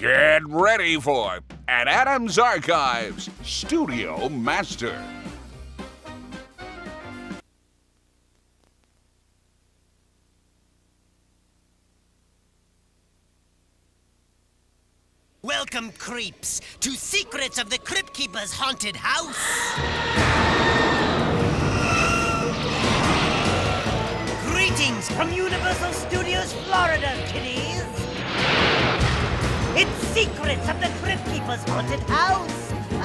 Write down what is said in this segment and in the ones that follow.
Get ready for At Adams Archives Studio Master. Welcome, creeps, to Secrets of the Crypt Keeper's Haunted House. Greetings from Universal Studios Florida, kiddies. It's Secrets of the Crypt Keeper's Haunted House.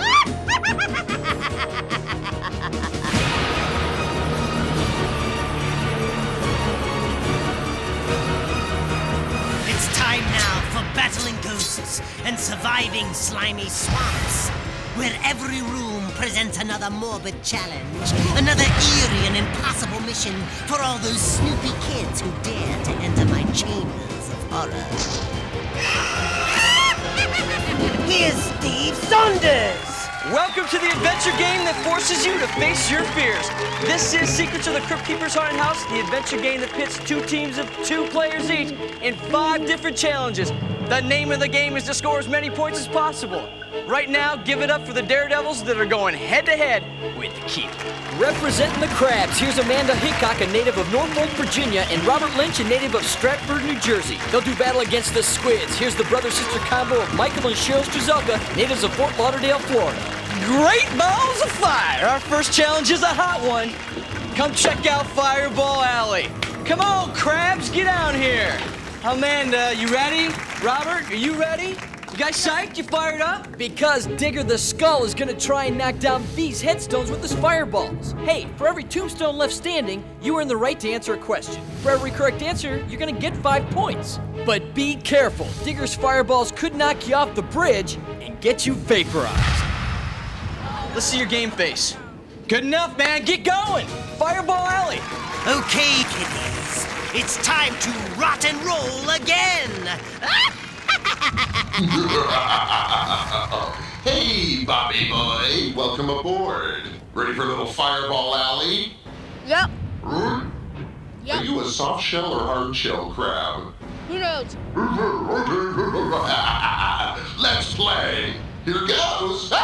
It's time now for battling ghosts and surviving slimy swamps, where every room presents another morbid challenge, another eerie and impossible mission for all those snoopy kids who dare to enter my chambers of horror. Here's Steve Saunders! Welcome to the adventure game that forces you to face your fears. This is Secrets of the Crypt Keeper's Haunted House, the adventure game that pits two teams of two players each in five different challenges. The name of the game is to score as many points as possible. Right now, give it up for the Daredevils that are going head to head with Keith. Representing the Crabs, here's Amanda Hickok, a native of Norfolk, Virginia, and Robert Lynch, a native of Stratford, New Jersey. They'll do battle against the Squids. Here's the brother-sister combo of Michael and Cheryl Strzelka, natives of Fort Lauderdale, Florida. Great balls of fire! Our first challenge is a hot one. Come check out Fireball Alley. Come on, crabs, get down here. Amanda, you ready? Robert, are you ready? You guys psyched? You fired up? Because Digger the Skull is gonna try and knock down these headstones with his fireballs. Hey, for every tombstone left standing, you earn the right to answer a question. For every correct answer, you're gonna get five points. But be careful, Digger's fireballs could knock you off the bridge and get you vaporized. Let's see your game face. Good enough, man. Get going. Fireball Alley. Okay, kiddies, it's time to rot and roll again! Ah! Hey, Bobby boy, welcome aboard. Ready for a little fireball alley? Yep. Hmm? Yep. Are you a soft shell or hard shell crab? Who knows? Let's play. Here goes.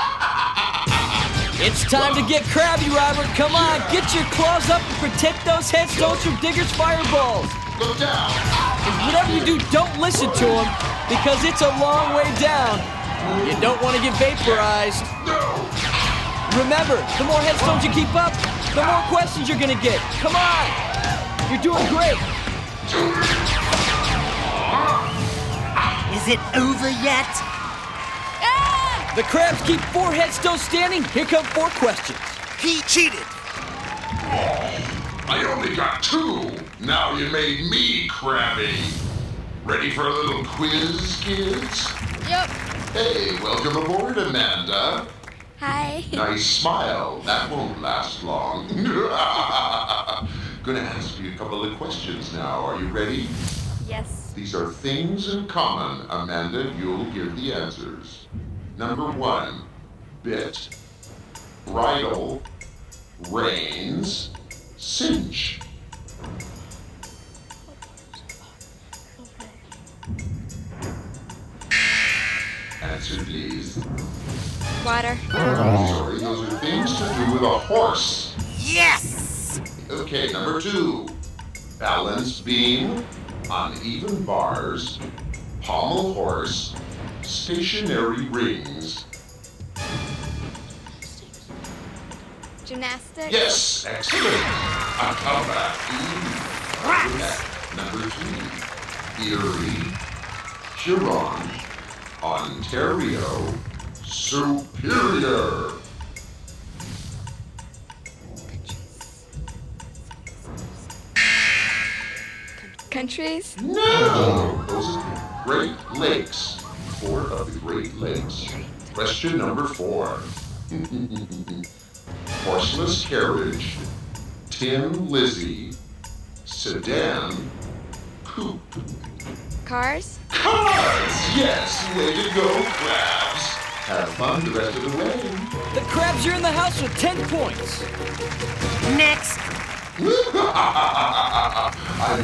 It's time to get crabby, Robert. Come on, get your claws up and protect those headstones from Digger's fireballs. Look down. And whatever you do, don't listen to him because it's a long way down. You don't want to get vaporized. Remember, the more headstones you keep up, the more questions you're gonna get. Come on! You're doing great. Is it over yet? Ah! The crabs keep four headstones standing. Here come four questions. He cheated! I only got two. Now you made me crabby. Ready for a little quiz, kids? Yep. Hey, welcome aboard, Amanda. Hi. Nice smile. That won't last long. Gonna ask you a couple of questions now. Are you ready? Yes. These are things in common. Amanda, you'll give the answers. Number one, bit, bridle, reins, cinch. Answer, please. Water. Sorry, those are things to do with a horse. Yes! Okay, number two. Balance beam, uneven bars, pommel horse, stationary rings. Gymnastics. Yes, excellent. A comeback. Number three. Erie, Huron, Ontario, Superior. Countries. No! Those are Great Lakes. Four of the Great Lakes. Question number four. Horseless carriage, Tin Lizzie, sedan, coupe. Cars. Cars! Yes, way to go, crabs. Have fun the rest of the way. The crabs are in the house with 10 points. Next! I'm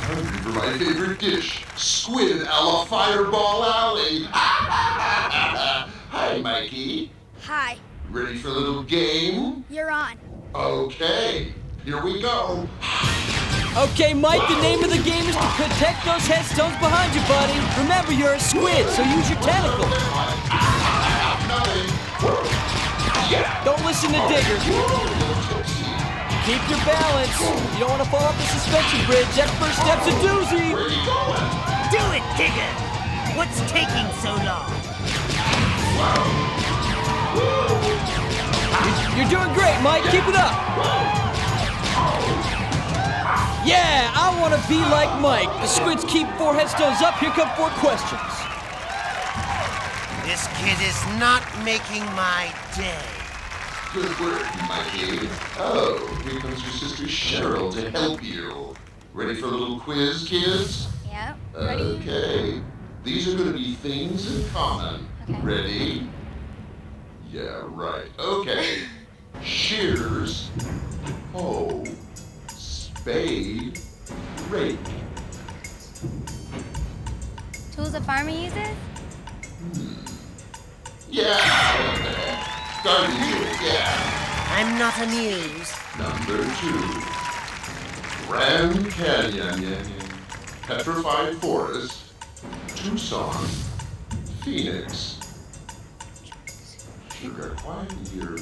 hungry for my favorite dish, squid a la Fireball Alley. Hi, Mikey. Hi. Ready for a little game? You're on. Okay, here we go. Okay, Mike, the name of the game is to protect those headstones behind you, buddy. Remember, you're a squid, so use your tentacles. Don't listen to Digger. Keep your balance. You don't want to fall off the suspension bridge. That first step's a doozy. Where you going? Do it, Digger! What's taking so long? You're doing great, Mike. Keep it up. Yeah, I want to be like Mike. The squids keep four headstones up. Here come four questions. This kid is not making my day. Good work, Mikey. Oh, here comes your sister Cheryl to help you. Ready for a little quiz, kids? Yep. Okay. These are going to be things in common. Okay. Ready? Yeah, right. Okay. Shears, hoe, spade, rake. Tools a farmer uses? Hmm. Yeah. Garden tools, yeah. I'm not amused. Number two. Grand Canyon, Petrified Forest, Tucson, Phoenix. Sugar, quiet in here.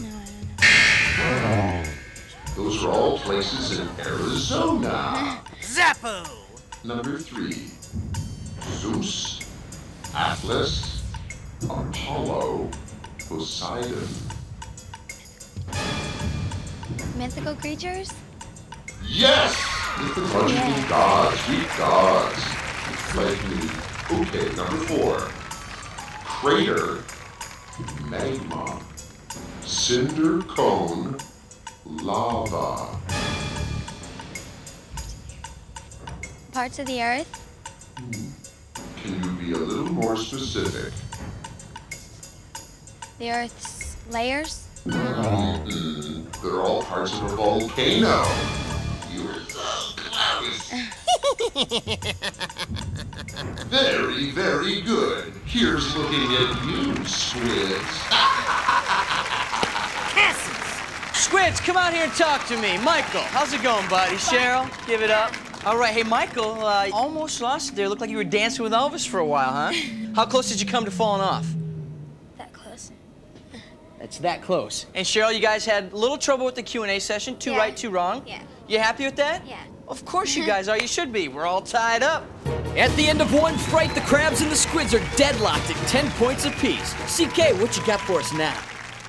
Those are all places in Arizona. Zappo! Number three. Zeus, Atlas, Apollo, Poseidon. Mythical creatures? Yes! Mythological gods, Greek gods. Like me. Okay, number four. Crater, magma, cinder cone, lava. Parts of the earth? Can you be a little more specific? The earth's layers? Mm, they're all parts of a volcano. You were so close. very, very good. Here's looking at you, squids. Cassis! Come out here and talk to me. Michael, how's it going, buddy? Cheryl, give it up. All right, hey, Michael, uh, almost lost it there. Looked like you were dancing with Elvis for a while, huh? How close did you come to falling off? That close. That's that close. And Cheryl, you guys had a little trouble with the Q&A session. Two Yeah. right, two wrong. Yeah. You happy with that? Yeah. Of course you guys are. You should be. We're all tied up. At the end of one fight, the crabs and the squids are deadlocked at 10 points apiece. CK, what you got for us now?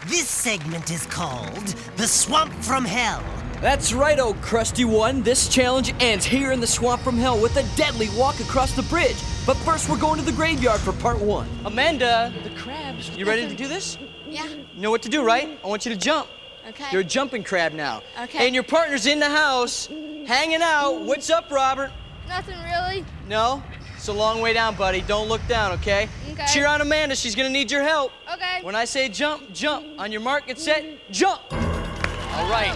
This segment is called The Swamp from Hell. That's right, old crusty one. This challenge ends here in the swamp from hell with a deadly walk across the bridge. But first, we're going to the graveyard for part one. Amanda, the crabs. You ready to do this? Yeah. You know what to do, right? I want you to jump. Okay. You're a jumping crab now. Okay. And your partner's in the house, hanging out. What's up, Robert? Nothing really. No? It's a long way down, buddy. Don't look down, okay? Okay. Cheer on Amanda. She's gonna need your help. Okay. When I say jump, jump. On your mark, get set, jump. All right.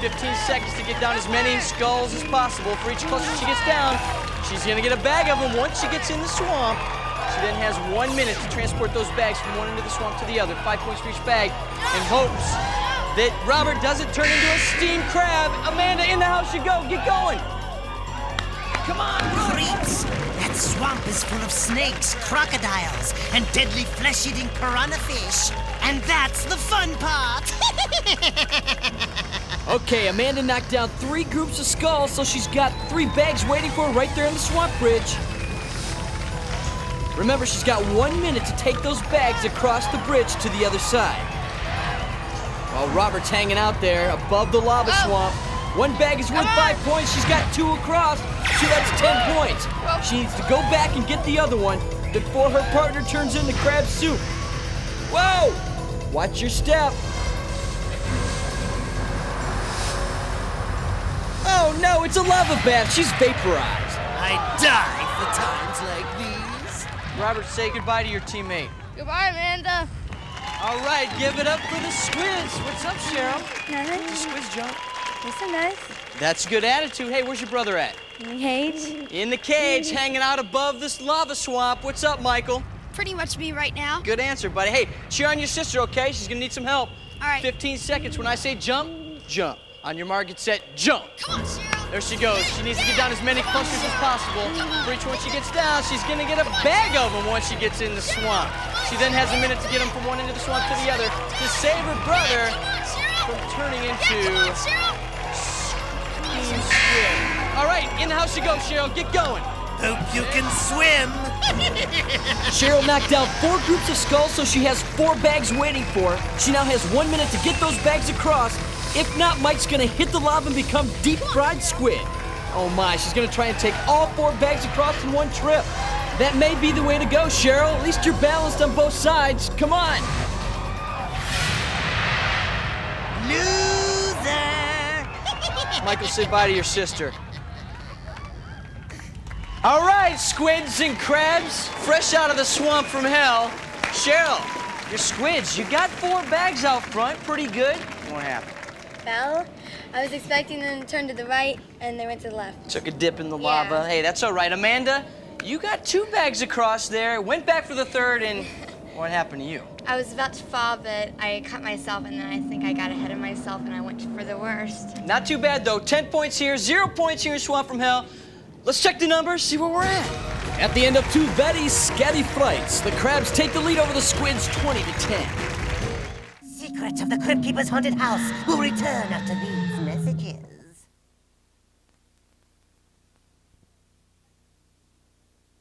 15 seconds to get down as many skulls as possible. For each closer she gets down, she's gonna get a bag of them once she gets in the swamp. She then has one minute to transport those bags from one end of the swamp to the other. Five points for each bag, in hopes that Robert doesn't turn into a steam crab. Amanda, in the house you go. Get going. Come on, Robert. That swamp is full of snakes, crocodiles, and deadly flesh-eating piranha fish. And that's the fun part! Okay, Amanda knocked down three groups of skulls, so she's got three bags waiting for her right there in the swamp bridge. Remember, she's got one minute to take those bags across the bridge to the other side. While Robert's hanging out there above the lava oh. swamp, one bag is worth five points. She's got two across, so that's ten points. She needs to go back and get the other one before her partner turns into crab soup. Whoa! Watch your step. Oh no, it's a lava bath. She's vaporized. I die for times like these. Robert, say goodbye to your teammate. Goodbye, Amanda. All right, give it up for the squids. What's up, Cheryl? Nothing. The squids jump. Listen, nice. That's a good attitude. Hey, where's your brother at? In the cage. In the cage, hanging out above this lava swamp. What's up, Michael? pretty much me right now. Good answer, buddy. Hey, cheer on your sister, okay? She's gonna need some help. All right. 15 seconds. When I say jump, jump. On your mark, get set, jump. Come on, Cheryl. There she goes. She needs to get down as many clusters as possible. For each one she gets down, she's gonna get a bag of them once she gets in the swamp. She then has a minute to get them from one end of the swamp to the other to save her brother from turning into Team Squid. All right, in the house you go, Cheryl. Get going. Hope you can swim. Cheryl knocked down four groups of skulls, so she has four bags waiting for her. She now has one minute to get those bags across. If not, Mike's gonna hit the lava and become deep fried squid. Oh my, she's gonna try and take all four bags across in one trip. That may be the way to go, Cheryl. At least you're balanced on both sides. Come on. Loser. Michael, say bye to your sister. All right, squids and crabs, fresh out of the swamp from hell. Cheryl, your squids, you got four bags out front. Pretty good. What happened? Well, I was expecting them to turn to the right, and they went to the left. Took a dip in the Yeah. lava. Hey, that's all right. Amanda, you got two bags across there, went back for the third, and what happened to you? I was about to fall, but I cut myself, and then I think I got ahead of myself, and I went for the worst. Not too bad, though. 10 points here, zero points here in Swamp from Hell. Let's check the numbers, see where we're at. At the end of two very scatty fights, the crabs take the lead over the squids 20 to 10. Secrets of the Crypt Keeper's haunted house will return after these messages.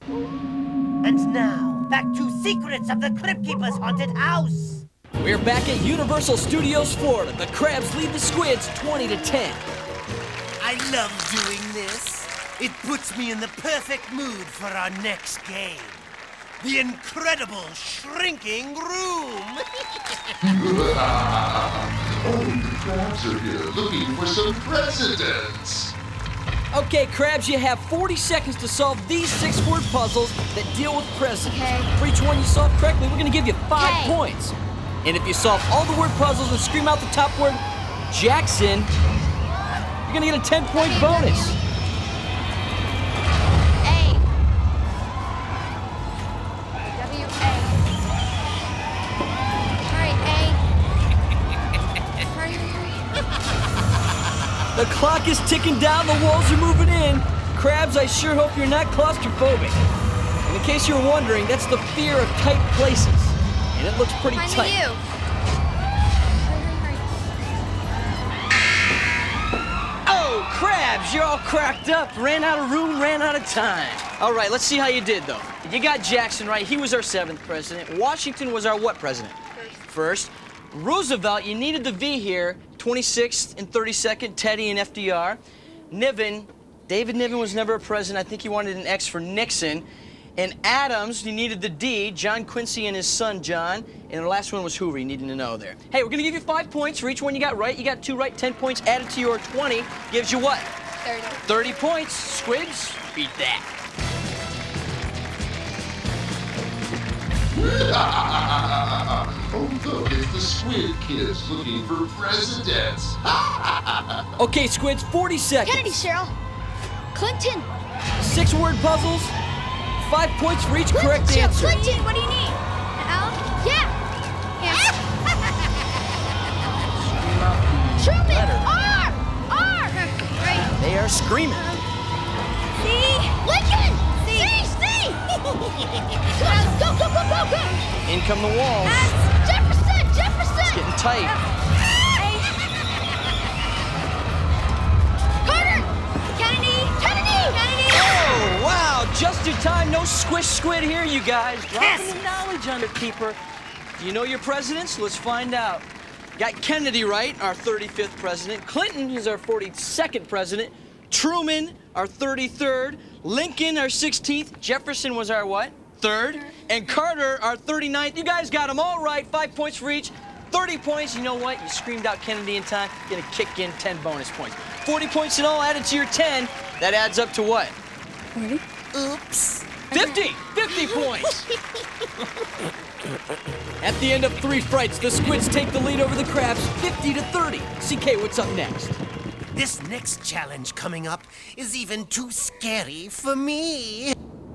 And now, back to Secrets of the Crypt Keeper's haunted house. We're back at Universal Studios Florida. The crabs lead the squids 20 to 10. I love doing this. It puts me in the perfect mood for our next game. The incredible shrinking room. Oh, the crabs are here looking for some presidents. Okay, crabs, you have 40 seconds to solve these six word puzzles that deal with presidents. Okay. For each one you solve correctly, we're gonna give you five Okay. points. And if you solve all the word puzzles and scream out the top word Jackson, you're gonna get a 10 point bonus. The clock is ticking down, the walls are moving in. Crabs, I sure hope you're not claustrophobic. And in case you're wondering, that's the fear of tight places. And it looks pretty tight. you. Oh, crabs, you're all cracked up. Ran out of room, ran out of time. All right, let's see how you did, though. You got Jackson right. He was our seventh president. Washington was our what president? First. First. Roosevelt, you needed the V here. 26th and 32nd, Teddy and FDR. Niven, David Niven was never a president. I think he wanted an X for Nixon. And Adams, he needed the D, John Quincy and his son, John. And the last one was Hoover, you needed to know there. Hey, we're gonna give you five points for each one you got right. You got two right, 10 points added to your 20 gives you what? 30. 30 points. Squids, beat that. Oh, look, it's the Squid Kids looking for presidents. Okay, squids, 40 seconds. Kennedy, Cheryl. Clinton. Six word puzzles, five points for each correct Clinton, answer. Clinton, what do you need? L? Yeah. Yeah. Truman. R. R. Right. They are screaming. Um, C. Lincoln. C. C. Come on, go, go, go, go, go. In come the walls. S. Jefferson. Jefferson. Getting tight. Carter. Kennedy. Kennedy. Kennedy. Oh, wow, just in time. No squish squid here, you guys. Dropping the knowledge, Underkeeper. Do you know your presidents? Let's find out. Got Kennedy right, our 35th president. Clinton is our 42nd president. Truman, our 33rd. Lincoln, our 16th. Jefferson was our what? Third. And Carter, our 39th. You guys got them all right. Five points for each. 30 points. You know what? You screamed out Kennedy in time. You're gonna kick in 10 bonus points. 40 points in all added to your 10. That adds up to what? 40. Oops. 50! 50 points! At the end of three fights, the squids take the lead over the crabs 50 to 30. CK, what's up next? This next challenge coming up is even too scary for me.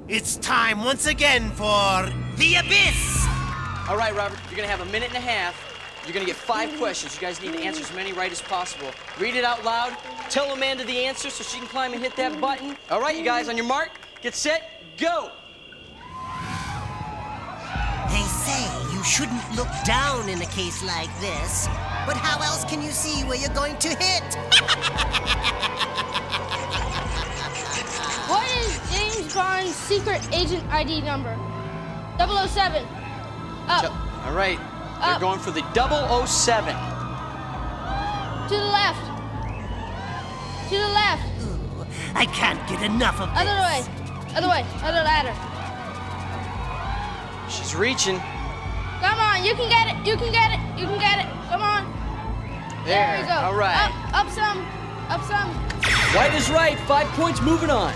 It's time once again for the Abyss! All right, Robert, you're gonna have a minute and a half. You're gonna get five questions. You guys need to answer as many right as possible. Read it out loud. Tell Amanda the answer so she can climb and hit that button. All right, you guys, on your mark, get set, go. They say you shouldn't look down in a case like this. But how else can you see where you're going to hit? What is James Bond's secret agent ID number? 007. Up. All right, Up. they're going for the 007. To the left. To the left. Ooh, I can't get enough of this. Other way. Other way. Other ladder. She's reaching. Come on. You can get it. You can get it. You can get it. Come on. There, we go. all right. Up, up some. Up some. White is right. Five points. Moving on.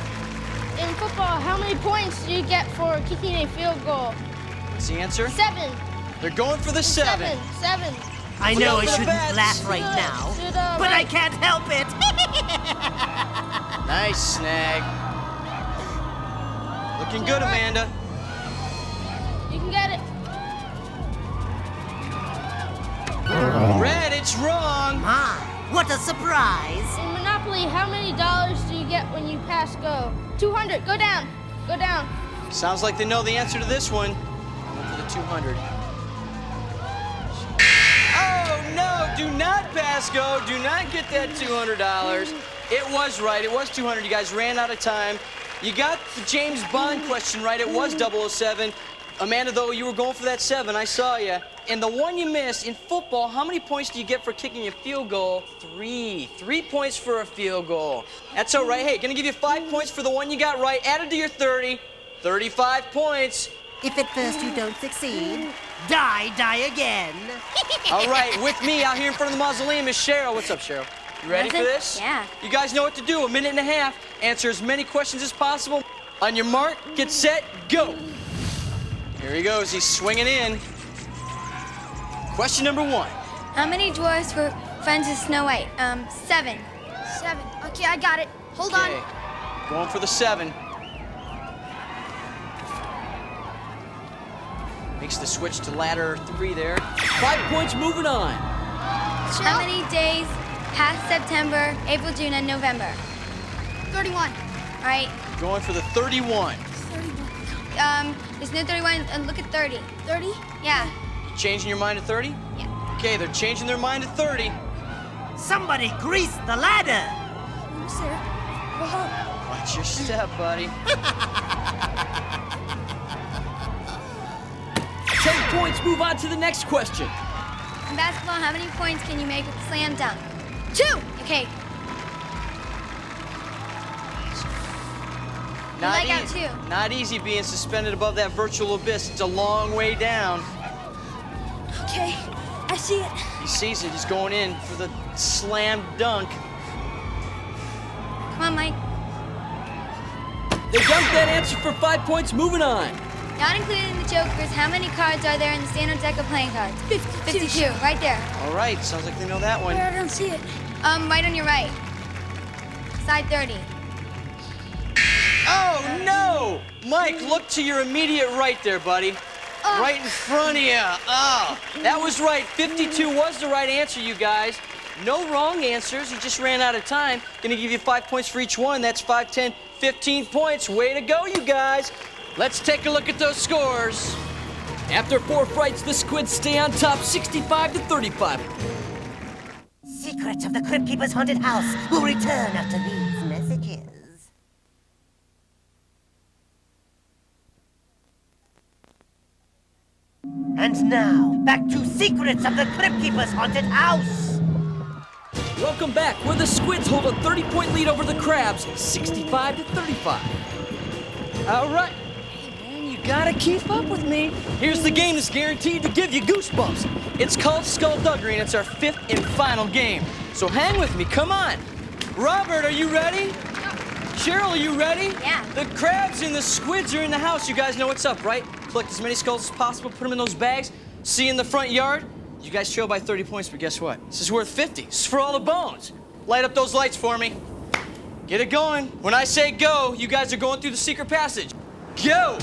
In football, how many points do you get for kicking a field goal? What's the answer? Seven. They're going for the seven. Seven. Seven. I know I Look at the shouldn't bats. laugh right To the- now, to the but I can't help it. Nice snag. Looking good, right. Amanda. You can get it. Red, it's wrong. My, what a surprise. In Monopoly, how many dollars do you get when you pass go? 200. Go down. Go down. Sounds like they know the answer to this one. Going for the 200. Oh no! Do not pass go. Do not get that $200. It was right. It was 200. You guys ran out of time. You got the James Bond question right. It was 007. Amanda, though, you were going for that seven. I saw you. And the one you missed in football, how many points do you get for kicking a field goal? Three. Three points for a field goal. That's all right. Hey, gonna give you five points for the one you got right. Added to your 30. 35 points. If at first you don't succeed, die, die again. All right, with me out here in front of the mausoleum is Cheryl. What's up, Cheryl? You ready for this? Yeah. You guys know what to do. A minute and a half. Answer as many questions as possible. On your mark, get set, go. Here he goes. He's swinging in. Question number one. How many dwarfs were friends with Snow White? Um, seven. Seven. Okay, I got it. Hold Okay. Going for the seven. Makes the switch to ladder three there. Five points. Moving on. How many days past September, April, June, and November? 31. All right. Going for the 31. Um, there's no 31. And look at 30. 30? Yeah. You changing your mind to 30? Yeah. Okay, they're changing their mind to 30. Somebody grease the ladder. Sir. Watch your step, buddy. Ten points. Move on to the next question. In basketball, how many points can you make with a slam dunk? Two. Okay. Not, I got ea- two. not easy being suspended above that virtual abyss. It's a long way down. Okay. I see it. He sees it. He's going in for the slam dunk. Come on, Mike. They dumped that answer for five points. Moving on. Not including the jokers, how many cards are there in the standard deck of playing cards? 52. 52, right there. All right, sounds like they know that one. I don't see it. Um, right on your right. Side 30. Oh, no! Mike, look to your immediate right there, buddy. Oh. Right in front of you. Oh, that was right. 52 was the right answer, you guys. No wrong answers. You just ran out of time. Gonna give you five points for each one. That's 5, 10, 15 points. Way to go, you guys. Let's take a look at those scores. After four fights, the squids stay on top 65 to 35. Secrets of the Crypt Keeper's haunted house will return after these messages. And now, back to Secrets of the Crypt Keeper's haunted house. Welcome back, where the squids hold a 30-point lead over the crabs, 65 to 35. All right. Hey, man, you gotta keep up with me. Here's the game that's guaranteed to give you goosebumps. It's called Skullduggery, and it's our fifth and final game. So hang with me, come on. Robert, are you ready? Cheryl, are you ready? Yeah. The crabs and the squids are in the house. You guys know what's up, right? Collect as many skulls as possible, put them in those bags. See you in the front yard. You guys trail by 30 points, but guess what? This is worth 50. This is for all the bones. Light up those lights for me. Get it going. When I say go, you guys are going through the secret passage. go!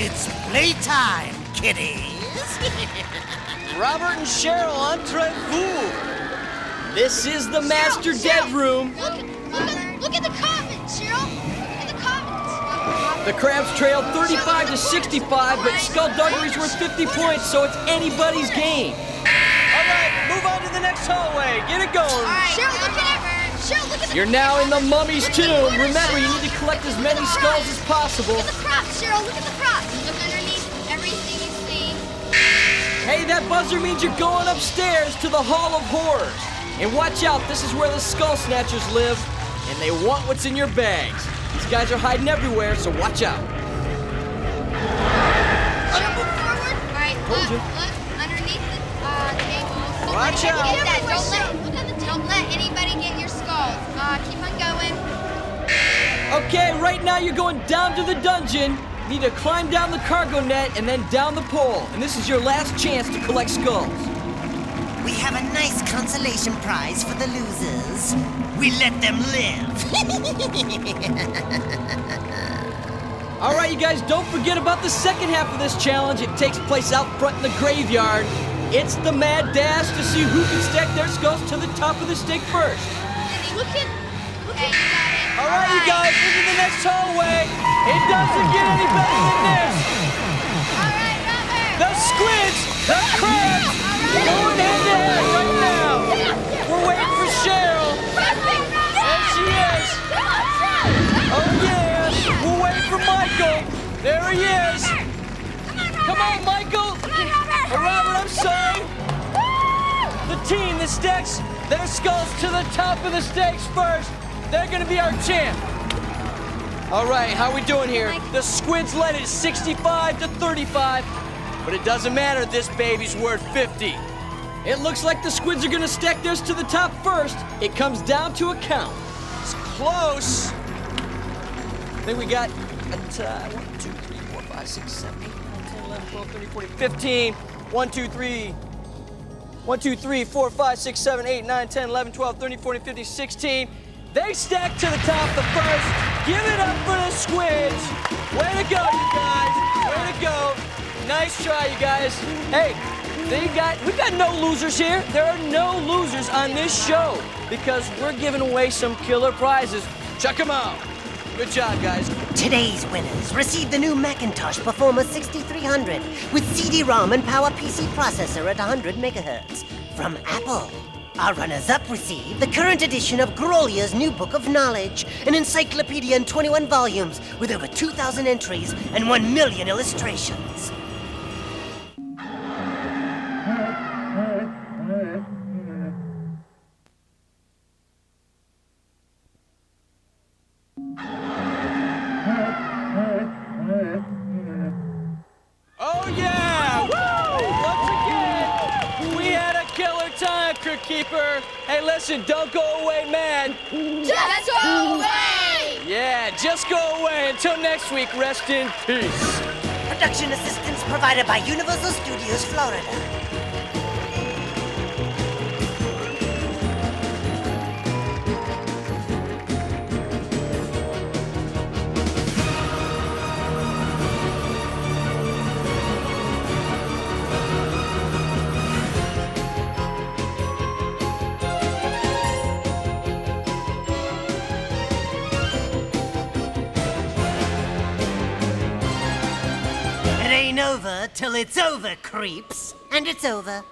It's playtime, kiddies. Robert and Cheryl Entrevous. This is the master dead room. Look, look, at, look at the comments, Cheryl. Look at the comments. The Crabs trailed 35 to 65, but Skullduggery's worth 50 points, so it's anybody's game. All right, move on to the next hallway. Get it going. Cheryl, look at it. Cheryl, look at the You're now in the mummy's tomb. Remember, you need to collect as many skulls as possible. Look at the props, Cheryl. Look at the props. Look underneath everything you see. Hey, that buzzer means you're going upstairs to the Hall of Horrors. And watch out, this is where the Skull Snatchers live, and they want what's in your bags. These guys are hiding everywhere, so watch out. Cheryl, move forward. All right, look, you. look underneath the uh, table. Don't Watch out. Get that. Don't let, look at the don't let anybody get your skulls. Uh, keep on going. Okay, right now you're going down to the dungeon. You need to climb down the cargo net and then down the pole. And this is your last chance to collect skulls. We have a nice consolation prize for the losers. We let them live. All right, you guys, don't forget about the second half of this challenge. It takes place out front in the graveyard. It's the mad dash to see who can stack their skulls to the top of the stick first. Look at, look at. All right, you guys, into the next hallway. It doesn't get any better than this. All right, Robert. The squids, the crabs, going hand to hand right now. We're waiting for Cheryl. There she is. There he is. Come on, Michael. Come Oh, Robert, I'm sorry. The team that stacks their skulls to the top of the stakes first, they're gonna be our champ. All right, how are we doing here? The squids led it 65 to 35, but it doesn't matter. This baby's worth 50. It looks like the squids are gonna stack theirs to the top first. It comes down to a count. It's close. I think we got a tie. Uh, 1, 2, 3, 4, 5, 6, 7, 8, 9, 10, 11, 12, 13, 14, 15. 1, 2, 3. 1, 2, 3, 4, 5, 6, 7, 8, 9, 10, 11, 12, 13, 14, 15, 16. They stack to the top the first. Give it up for the squids. Way to go, you guys. Way to go. Nice try, you guys. Hey, they got we got no losers here. There are no losers on this show because we're giving away some killer prizes. Check them out. Good job, guys. Today's winners receive the new Macintosh Performa 6300 with CD-ROM and PowerPC processor at 100 megahertz from Apple. Our runners-up receive the current edition of Grolier's new Book of Knowledge, an encyclopedia in 21 volumes with over 2,000 entries and 1 million illustrations. Away. Until next week, rest in peace. Production assistance provided by Universal Studios Florida. over till it's over, creeps. And it's over.